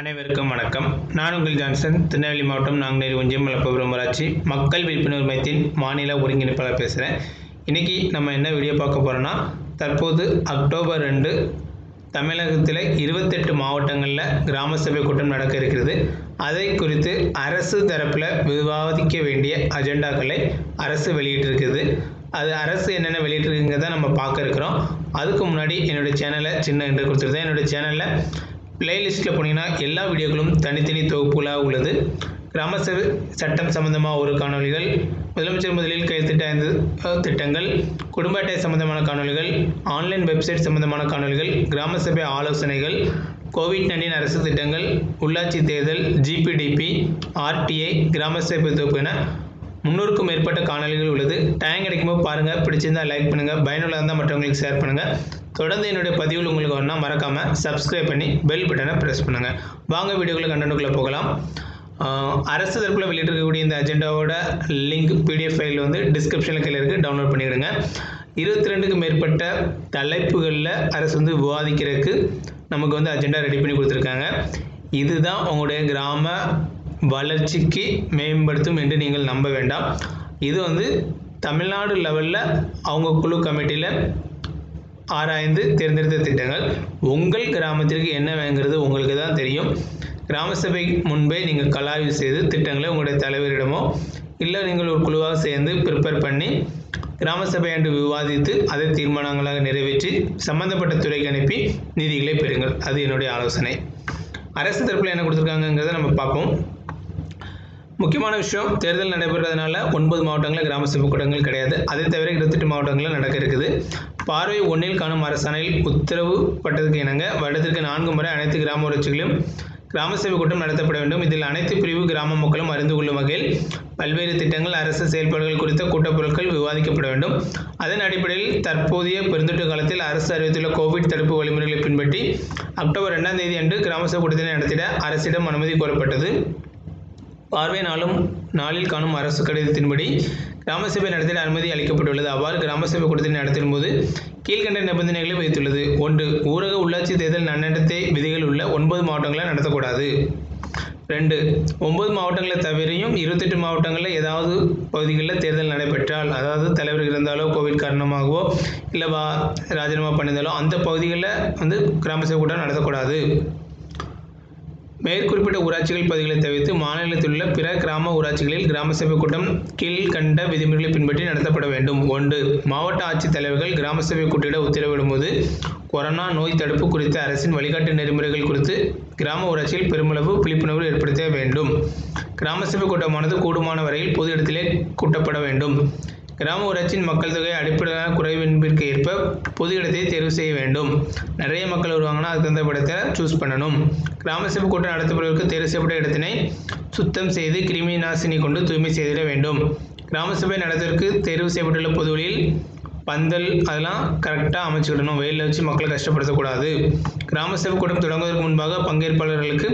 அனைவருக்கும் வணக்கம். நான் உங்கள் ஜான்சன். திருநெல்வேலி மாவட்டம் நாங்குநேரி ஒன்றியம் மலப்புரம் ஊராட்சி மக்கள் விழிப்புணர்வு மையத்தின் மாநில ஒருங்கிணைப்பாளர் பேசுகிறேன் இன்றைக்கி நம்ம என்ன வீடியோ பார்க்க போகிறோன்னா தற்போது அக்டோபர் ரெண்டு தமிழகத்தில் இருபத்தெட்டு மாவட்டங்களில் கிராம சபை கூட்டம் நடக்க இருக்கிறது. அதை குறித்து அரசு தரப்பில் விவாதிக்க வேண்டிய அஜெண்டாக்களை அரசு வெளியிட்டிருக்குது. அது அரசு என்னென்ன வெளியிட்டிருக்குங்கிறத நம்ம பார்க்க இருக்கிறோம். அதுக்கு முன்னாடி என்னுடைய சேனலை சின்ன என்று கொடுத்துருந்தேன். என்னுடைய சேனலில் பிளேலிஸ்ட்டில் போனீங்கன்னா எல்லா வீடியோக்களும் தனித்தனி தொகுப்புகளாக உள்ளது. கிராம சபை சட்டம் சம்பந்தமாக ஒரு காணொளிகள் முதலமைச்சர் முதலில் கைத்திட்ட ஐந்து திட்டங்கள் குடும்ப அட்டை சம்பந்தமான காணொலிகள் ஆன்லைன் வெப்சைட் சம்பந்தமான காணொளிகள் கிராம சபை ஆலோசனைகள் கோவிட் நைன்டீன் அரசு திட்டங்கள் உள்ளாட்சி தேர்தல் ஜிபிடிபி ஆர்டிஐ கிராம சபை தொகுப்பு என முன்னூறுக்கும் மேற்பட்ட காணொளிகள் உள்ளது. டைம் கிடைக்கும்போது பாருங்கள் பிடிச்சிருந்தா லைக் பண்ணுங்கள் பயனுள்ளதாக இருந்தால் மற்றவங்களுக்கு ஷேர் பண்ணுங்கள் தொடர்ந்து என்னுடைய பதிவில் உங்களுக்கு ஒன்றா மறக்காமல் சப்ஸ்கிரைப் பண்ணி பெல் பட்டனை ப்ரெஸ் பண்ணுங்கள் வாங்க வீடியோக்குள்ள கண்டனுக்குள்ளே போகலாம். அரசு தரப்பில் வெளியிட்டிருக்கக்கூடிய இந்த அஜெண்டாவோட லிங்க் பிடிஎஃப் ஃபைல் வந்து டிஸ்கிரிப்ஷனில் கீழே இருக்குது டவுன்லோட் பண்ணிடுங்க. இருபத்தி ரெண்டுக்கு மேற்பட்ட தலைப்புகளில் அரசு வந்து விவாதிக்கிறதுக்கு நமக்கு வந்து அஜெண்டா ரெடி பண்ணி கொடுத்துருக்காங்க. இதுதான் உங்களுடைய கிராம வளர்ச்சிக்கு மேம்படுத்தும் என்று நீங்கள் நம்ப வேண்டாம். இது வந்து தமிழ்நாடு லெவலில் அவங்க குழு கமிட்டியில் ஆராய்ந்து தேர்ந்தெடுத்த திட்டங்கள். உங்கள் கிராமத்திற்கு என்ன வேங்கிறது உங்களுக்கு தான் தெரியும். கிராம சபை முன்பே நீங்கள் கலாய்வு செய்து திட்டங்களை உங்களுடைய தலைவரிடமோ இல்லை நீங்கள் ஒரு குழுவாக சேர்ந்து ப்ரிப்பேர் பண்ணி கிராம சபை என்று விவாதித்து அதை தீர்மானங்களாக நிறைவேற்றி சம்பந்தப்பட்ட துறைக்கு அனுப்பி நிதிகளை பெறுங்கள். அது என்னுடைய ஆலோசனை. அரசு தரப்பில் என்ன கொடுத்துருக்காங்கங்கிறத நம்ம பார்ப்போம். முக்கியமான விஷயம் தேர்தல் நடைபெறதுனால ஒன்பது மாவட்டங்களில் கிராம சபை கூட்டங்கள் கிடையாது. அதை தவிர இருபத்தெட்டு மாவட்டங்களில் நடக்க இருக்குது. பார்வை ஒன்றில் காணும் அரசாணையில் உத்தரவு பட்டதுக்கு இணங்க வருடத்திற்கு நான்கு முறை அனைத்து கிராம ஊராட்சிகளிலும் கிராம சபை கூட்டம் நடத்தப்பட வேண்டும். இதில் அனைத்து பிரிவு கிராம மக்களும் அறிந்து கொள்ளும் வகையில் பல்வேறு திட்டங்கள் அரசு செயல்பாடுகள் குறித்த கூட்டப்பொருட்கள் விவாதிக்கப்பட வேண்டும். அதன் அடிப்படையில் தற்போதைய பெருந்தொற்று காலத்தில் அரசு அறிவித்துள்ள கோவிட் தடுப்பு வழிமுறைகளை பின்பற்றி அக்டோபர் ரெண்டாம் தேதி அன்று கிராம சபை கூட்டத்தினை நடத்திட அரசிடம் அனுமதி கோரப்பட்டது. பார்வை நாளும் நாளில் காணும் அரசு கடிதத்தின்படி கிராம சபை நடத்திட அனுமதி அளிக்கப்பட்டுள்ளது. அவ்வாறு கிராம சபை கூட்டத்தை நடத்தும் போது கீழ்கண்ட நிபந்தனைகளை வைத்துள்ளது. ஒன்று ஊரக உள்ளாட்சி தேர்தல் நன்னடத்தை விதிகள் உள்ள ஒன்பது மாவட்டங்களில் நடத்தக்கூடாது. ரெண்டு ஒன்பது மாவட்டங்களை தவிரையும் இருபத்தெட்டு மாவட்டங்களில் ஏதாவது பகுதிகளில் தேர்தல் நடைபெற்றால் அதாவது தலைவர் இருந்தாலோ கோவிட் காரணமாகவோ இல்லை வா ராஜினாமா பண்ணியிருந்தாலோ அந்த பகுதிகளில் வந்து கிராம சபை கூட்டம் நடத்தக்கூடாது. மேற்குறிப்பிட்ட ஊராட்சிகள் பகுதிகளை தவிர்த்து மாநிலத்தில் உள்ள பிற கிராம ஊராட்சிகளில் கிராம சபை கூட்டம் கீழ்கண்ட விதிமுறைகளை பின்பற்றி நடத்தப்பட வேண்டும். ஒன்று மாவட்ட ஆட்சித் தலைவர்கள் கிராம சபை கூட்டிட உத்தரவிடும்போது கொரோனா நோய் தடுப்பு குறித்த அரசின் வழிகாட்டு நெறிமுறைகள் குறித்து கிராம ஊராட்சியில் பெருமளவு விழிப்புணர்வு ஏற்படுத்த வேண்டும். கிராம சபை கூட்டமானது கூடுமான வரையில் பொது இடத்திலே கூட்டப்பட வேண்டும். கிராம ஊராட்சியின் மக்கள் தொகை அடிப்படையான குறைவின்பிற்கு ஏற்ப பொது இடத்தை தேர்வு செய்ய வேண்டும். நிறைய மக்கள் வருவாங்கன்னா அதுக்கு தகுந்த இடத்தை சூஸ் பண்ணணும். கிராம சபை கூட்டம் நடத்தப்படுவதற்கு தேர்வு செய்யப்பட்ட இடத்தினை சுத்தம் செய்து கிருமி நாசினி கொண்டு தூய்மை செய்திட வேண்டும். கிராம சபை நடத்துவதற்கு தேர்வு செய்யப்பட்டுள்ள பொதுவெளியில் பந்தல் அதெல்லாம் கரெக்டாக அமைச்சுக்கிடணும். வெயிலில் வச்சு மக்களை கஷ்டப்படுத்தக்கூடாது. கிராம சபை கூட்டம் தொடங்குவதற்கு முன்பாக பங்கேற்பாளர்களுக்கு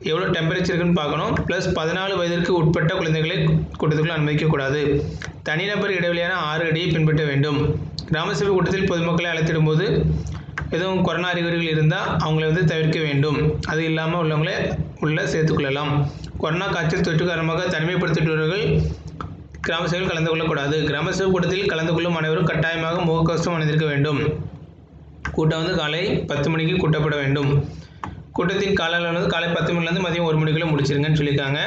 எவ்வளோ டெம்பரேச்சர் இருக்குன்னு பார்க்கணும். ப்ளஸ் பதினாலு வயதிற்கு உட்பட்ட குழந்தைகளை கூட்டத்துக்குள் அனுமதிக்கக்கூடாது. தனிநபர் இடைவெளியான ஆறு அடியை பின்பற்ற வேண்டும். கிராம சபை கூட்டத்தில் பொதுமக்களை அழைத்திடும்போது எதுவும் கொரோனா அறிகுறிகள் இருந்தால் அவங்கள வந்து தவிர்க்க வேண்டும். அது இல்லாமல் உள்ளவங்களே உள்ளே சேர்த்துக்கொள்ளலாம் கொரோனா காய்ச்சல் தொற்று காரணமாக தனிமைப்படுத்திட்டவர்கள் கிராம சபையில் கலந்து கொள்ளக்கூடாது. கிராம சபை கூட்டத்தில் கலந்து கொள்ளும் அனைவரும் கட்டாயமாக முகக்கவசம் அணிந்திருக்க வேண்டும். கூட்டம் வந்து காலை பத்து மணிக்கு கூட்டப்பட வேண்டும். கூட்டத்தின் கால அளவு காலை பத்து மணிலேருந்து மதியம் ஒரு மணிக்குள்ளே முடிச்சிருங்கன்னு சொல்லியிருக்காங்க.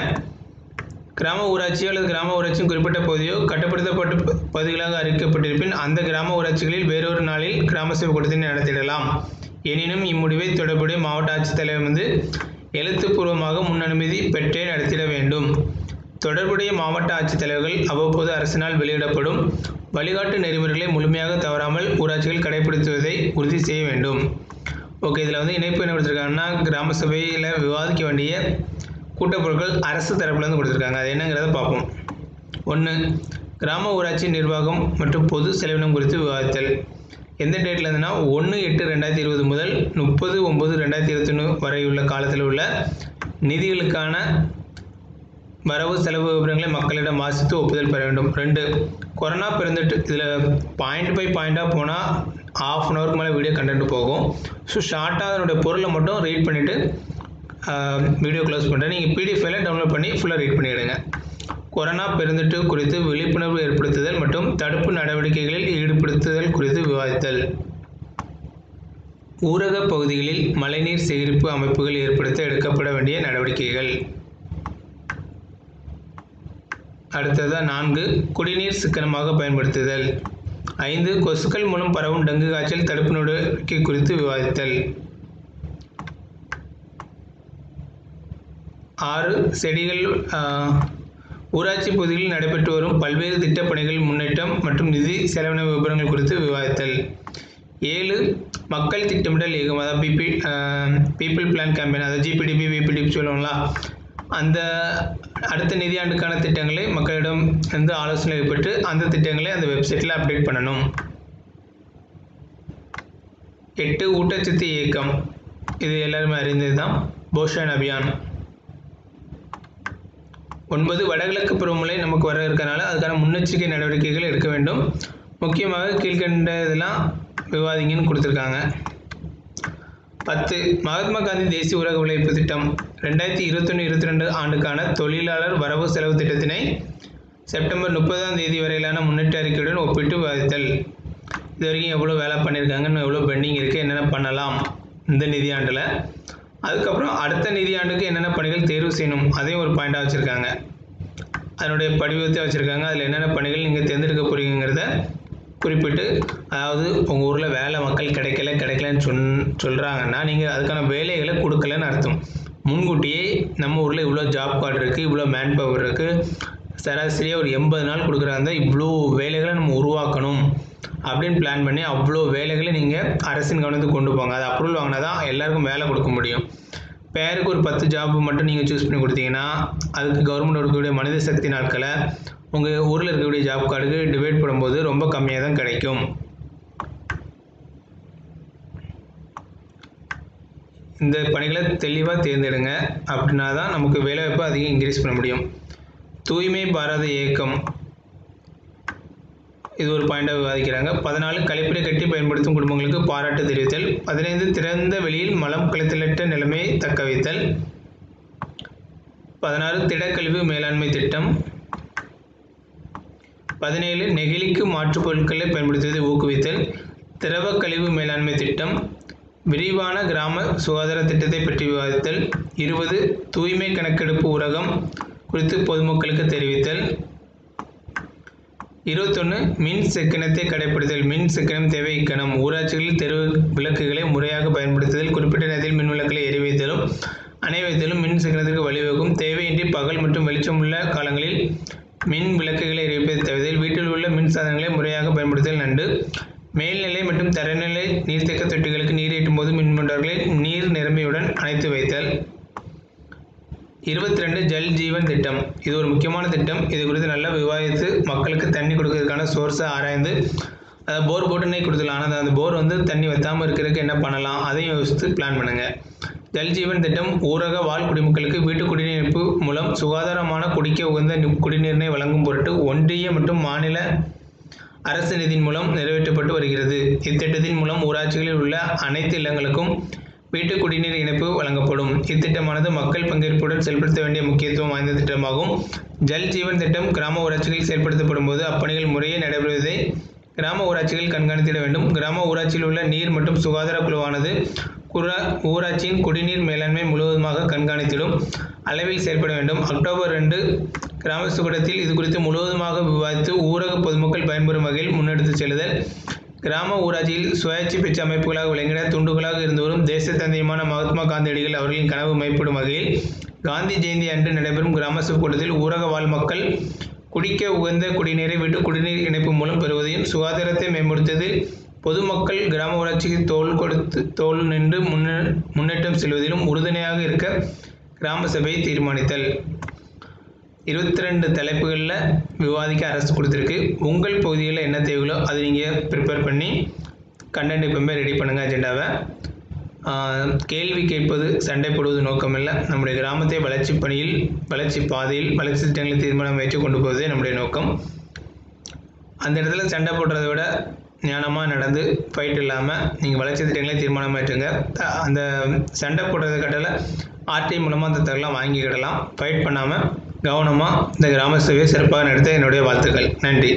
கிராம ஊராட்சியோ அல்லது கிராம ஊராட்சியும் குறிப்பிட்ட பகுதியோ கட்டுப்படுத்தப்பட்ட பகுதிகளாக அறிவிக்கப்பட்டிருப்பின் அந்த கிராம ஊராட்சிகளில் வேறொரு நாளில் கிராம சேவை கூட்டத்தினை நடத்திடலாம். எனினும் இம்முடிவை தொடர்புடைய மாவட்ட ஆட்சித்தலைவர் வந்து எழுத்துப்பூர்வமாக முன் அனுமதி பெற்றே நடத்திட வேண்டும். தொடர்புடைய மாவட்ட ஆட்சித்தலைவர்கள் அவ்வப்போது அரசினால் வெளியிடப்படும் வழிகாட்டு நெறிமுறைகளை முழுமையாக தவறாமல் ஊராட்சிகள் கடைபிடித்துவதை உறுதி செய்ய வேண்டும். ஓகே இதில் வந்து இணைப்பு என்ன கொடுத்துருக்காங்கன்னா கிராம சபையில் விவாதிக்க வேண்டிய கூட்டப்பொருட்கள் அரசு தரப்புலேருந்து கொடுத்துருக்காங்க. அது என்னங்கிறத பார்ப்போம். ஒன்று கிராம ஊராட்சி நிர்வாகம் மற்றும் பொது செலவினம் குறித்து விவாதித்தல். எந்த டேட்டில் இருந்துன்னா ஒன்று எட்டு ரெண்டாயிரத்தி இருபது முதல் முப்பது ஒம்பது ரெண்டாயிரத்தி இருபத்தி ஒன்று வரை உள்ள காலத்தில் உள்ள நிதிகளுக்கான வரவு செலவு விவரங்களை மக்களிடம் வாசித்து ஒப்புதல் பெற வேண்டும். ரெண்டு கொரோனா பெருந்தொற்று இதில் பாயிண்ட் பை பாயிண்ட்டாக போனால் ஆஃப் அன் ஹவருக்கு மேலே வீடியோ கண்டென்ட் போகும். ஸோ ஷார்ட்டாக அதனுடைய பொருளை மட்டும் ரீட் பண்ணிவிட்டு வீடியோ க்ளோஸ் பண்ணுறேன் நீங்கள் பிடிஎஃப் ஃபைலை டவுன்லோட் பண்ணி ஃபுல்லாக ரீட் பண்ணிவிடுங்க கொரோனா பெருந்தொற்று குறித்து விழிப்புணர்வு ஏற்படுத்துதல் மற்றும் தடுப்பு நடவடிக்கைகளில் ஈடுபடுத்துதல் குறித்து விவாதித்தல். ஊரக பகுதிகளில் மழைநீர் சேகரிப்பு அமைப்புகள் ஏற்படுத்த எடுக்கப்பட வேண்டிய நடவடிக்கைகள். அடுத்ததாக நான்கு குடிநீர் சிக்கனமாக பயன்படுத்துதல். ஐந்து கொசுக்கள் மூலம் பரவும் டெங்கு காய்ச்சல் தடுப்பு நடவடிக்கை குறித்து விவாதித்தல். ஆறு செடிகள் ஊராட்சி பகுதிகளில் நடைபெற்று வரும் பல்வேறு திட்டப்பணிகள் முன்னேற்றம் மற்றும் நிதி செலவின விவரங்கள் குறித்து விவாதித்தல். ஏழு மக்கள் திட்டமிடல் இயக்கம் அதாவது பிபி பீப்புள் பிளான் கேம்பெயின் அதாவது ஜிபிடிபி விபிடிபி சொல்லுவாங்களா அந்த அடுத்த நிதியாண்டுக்கான திட்டங்களை மக்களிடம் வந்து ஆலோசனை பெற்று அந்த திட்டங்களை அந்த வெப்சைட்டில் அப்டேட் பண்ணணும். எட்டு ஊட்டச்சத்து இயக்கம். இது எல்லாருமே அறிந்தது தான் போஷன் அபியான். ஒன்பது வடகிழக்கு பருவமழை நமக்கு வர இருக்கனால அதுக்கான முன்னெச்சரிக்கை நடவடிக்கைகள் எடுக்க வேண்டும். முக்கியமாக கீழ்கண்ட இதெல்லாம் விவாதிங்கன்னு கொடுத்துருக்காங்க. பத்து மகாத்மா காந்தி தேசிய உலக உழைப்பு திட்டம். ரெண்டாயிரத்தி இருபத்தொன்று இருபத்தி ரெண்டு ஆண்டுக்கான தொழிலாளர் வரவு செலவு திட்டத்தினை செப்டம்பர் முப்பதாம் தேதி வரையிலான முன்னேற்ற அறிக்கையுடன் ஒப்பிட்டு விவாதித்தல். இது வரைக்கும் எவ்வளோ வேலை பண்ணியிருக்காங்கன்னு எவ்வளோ பெண்டிங் இருக்குது என்னென்ன பண்ணலாம் இந்த நிதியாண்டில் அதுக்கப்புறம் அடுத்த நிதியாண்டுக்கு என்னென்ன பணிகள் தேர்வு செய்யணும் அதையும் ஒரு பாயிண்டாக வச்சுருக்காங்க. அதனுடைய படிவத்தை வச்சுருக்காங்க அதில் என்னென்ன பணிகள் நீங்கள் தேர்ந்தெடுக்க போகிறீங்கிறத குறிப்பிட்டு அதாவது உங்கள் ஊரில் வேலை மக்கள் கிடைக்கல கிடைக்கலன்னு சொன் சொல்கிறாங்கன்னா நீங்கள் அதுக்கான வேலைகளை கொடுக்கலன்னு அர்த்தம். முன்கூட்டியே நம்ம ஊரில் இவ்வளோ ஜாப் கார்டு இருக்குது இவ்வளோ மேன் பவர் இருக்குது சராசரியாக ஒரு எண்பது நாள் கொடுக்குறாங்க இவ்வளோ வேலைகளை நம்ம உருவாக்கணும் அப்படின்னு பிளான் பண்ணி அவ்வளோ வேலைகளை நீங்கள் அரசின் கவனத்துக்கு கொண்டு போங்க. அது அப்ரூவல் வாங்கினா தான் எல்லாருக்கும் வேலை கொடுக்க முடியும். பேருக்கு ஒரு பத்து ஜாப் மட்டும் நீங்கள் சூஸ் பண்ணி கொடுத்தீங்கன்னா அதுக்கு கவர்மெண்ட் இருக்கக்கூடிய மனித சக்தி நாட்களை உங்கள் ஊரில் இருக்கக்கூடிய ஜாப் கார்டுக்கு டிவைட் பண்ணும்போது ரொம்ப கம்மியாக தான் கிடைக்கும். இந்த பணிகளை தெளிவாக தேர்ந்தெடுங்க. அப்படின்னா தான் நமக்கு வேலைவாய்ப்பு அதிகம் இன்க்ரீஸ் பண்ண முடியும். தூய்மை பாரத இயக்கம். இது ஒரு பாயிண்டாக விவாதிக்கிறாங்க. பதினாலு கழிப்பிடை கட்டி பயன்படுத்தும் குடும்பங்களுக்கு பாராட்டு தெரிவித்தல். பதினைந்து திறந்த வெளியில் மலம் கழித்தலற்ற நிலைமையை தக்க வைத்தல். பதினாறு திடக்கழிவு மேலாண்மை திட்டம். பதினேழு நெகிழிக்கு மாற்றுப் பொருட்களை பயன்படுத்துவதை ஊக்குவித்தல். திரவ கழிவு மேலாண்மை திட்டம். விரிவான கிராம சுகாதார திட்டத்தை பற்றி விவாதித்தல் இருபது தூய்மை கணக்கெடுப்பு ஊரகம் குறித்து பொதுமக்களுக்கு தெரிவித்தல். இருபத்தொன்று மின் சிக்கனத்தை கடைபிடித்தல் மின் சிக்கனம் தேவை இக்கணம். ஊராட்சிகளில் தெரு விளக்குகளை முறையாக பயன்படுத்துதல் குறிப்பிட்ட நேரத்தில் மின் விளக்குகளை எரி வைத்தலும் அணை வைத்தலும் மின் சிக்கனத்திற்கு வழிவகுக்கும் தேவையின்றி பகல் மற்றும் வெளிச்சமுள்ள காலங்களில் மின் விளக்குகளை எரிப்பதை தவிர்த்தல் வீட்டில் உள்ள மின் சாதனங்களை முறையாக பயன்படுத்தல் நன்று மேல்நிலை மற்றும் தரநிலை நீர்த்தேக்க தொட்டிகளுக்கு நீர் ஏற்றும் போது மின் மோட்டார்களை நீர் நிரம்பியுடன் அணைத்து வைத்தல் இருபத்தி ரெண்டு ஜல் ஜீவன் திட்டம். இது ஒரு முக்கியமான திட்டம். இது குறித்து நல்லா விவாதித்து மக்களுக்கு தண்ணி கொடுக்கறதுக்கான சோர்ஸை ஆராய்ந்து அதை போர் போட்டு கொடுத்துடலாம். ஆனால் அந்த போர் வந்து தண்ணி வைத்தாமல் இருக்கிறதுக்கு என்ன பண்ணலாம்? அதையும் யோசித்து பிளான் பண்ணுங்கள் ஜல் ஜீவன் திட்டம் ஊரக வாழ் குடிமக்களுக்கு வீட்டு குடிநீர்ப்பு மூலம் சுகாதாரமான குடிக்க உகந்த குடிநீரினை வழங்கும் பொருட்டு ஒன்றிய மற்றும் மாநில அரசு நிதியின் மூலம் நிறைவேற்றப்பட்டு வருகிறது. இத்திட்டத்தின் மூலம் ஊராட்சிகளில் உள்ள அனைத்து இல்லங்களுக்கும் வீட்டு குடிநீர் இணைப்பு வழங்கப்படும். இத்திட்டமானது மக்கள் பங்கேற்புடன் செயல்படுத்த வேண்டிய முக்கியத்துவம் வாய்ந்த திட்டமாகும். ஜல் ஜீவன் திட்டம் கிராம ஊராட்சிகளில் செயல்படுத்தப்படும் போது அப்பணிகள் முறையே நடைபெறுவதை கிராம ஊராட்சிகள் கண்காணித்திட வேண்டும். கிராம ஊராட்சியில் உள்ள நீர் மற்றும் சுகாதார குழுவானது குரா ஊராட்சியின் குடிநீர் மேலாண்மை முழுவதுமாக கண்காணித்திடும் அளவில் செயல்பட வேண்டும். அக்டோபர் ரெண்டு கிராம சுகடத்தில் இது குறித்து முழுவதுமாக விவாதித்து ஊரக பொதுமக்கள் பயன்பெறும் வகையில் முன்னெடுத்து செல்லுதல். கிராம ஊராட்சியில் சுயாட்சி பெற்ற அமைப்புகளாக விளங்கின துண்டுகளாக இருந்து வரும் தேசத்தந்தையமான மகாத்மா காந்தியடிகள் அவர்களின் கனவு மைப்படும் வகையில் காந்தி ஜெயந்தி அன்று நடைபெறும் கிராம சபை கூட்டத்தில் ஊரக வாழ் மக்கள் குடிக்க உகந்த குடிநீரை வீட்டு குடிநீர் இணைப்பு மூலம் பெறுவதையும் சுகாதாரத்தை மேம்படுத்துவதில் பொதுமக்கள் கிராம ஊராட்சிக்கு தோல் கொடுத்து தோல் நின்று முன்னே முன்னேற்றம் செல்வதிலும் உறுதுணையாக இருக்க கிராம சபை தீர்மானித்தல். இருபத்தி ரெண்டு தலைப்புகளில் விவாதிக்க அரசு கொடுத்துருக்கு. உங்கள் பகுதியில் என்ன தேவைகளோ அதை நீங்கள் ப்ரிப்பேர் பண்ணி கண்டென்ட் எப்பவுமே ரெடி பண்ணுங்கள் அஜெண்டாவை கேள்வி கேட்பது சண்டை போடுவது நோக்கமில்லை நம்முடைய கிராமத்தை வளர்ச்சி பணியில் வளர்ச்சி பாதையில் வளர்ச்சி திட்டங்களை தீர்மானம் வைத்து கொண்டு போவதே நம்முடைய நோக்கம். அந்த இடத்துல சண்டை போடுறத விட ஞானமாக நடந்து ஃபைட் இல்லாமல் நீங்கள் வளர்ச்சி திட்டங்களே தீர்மானமாயிட்டுங்க அந்த சண்டை போடுறத கட்டல ஆர்டி மூலமாக அந்த தகவலாம் வாங்கிக்கிடலாம் ஃபைட் பண்ணாமல் கவனமாக இந்த கிராம சேவையை சிறப்பாக நடத்த என்னுடைய வாழ்த்துக்கள். நன்றி.